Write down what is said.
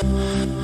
Oh,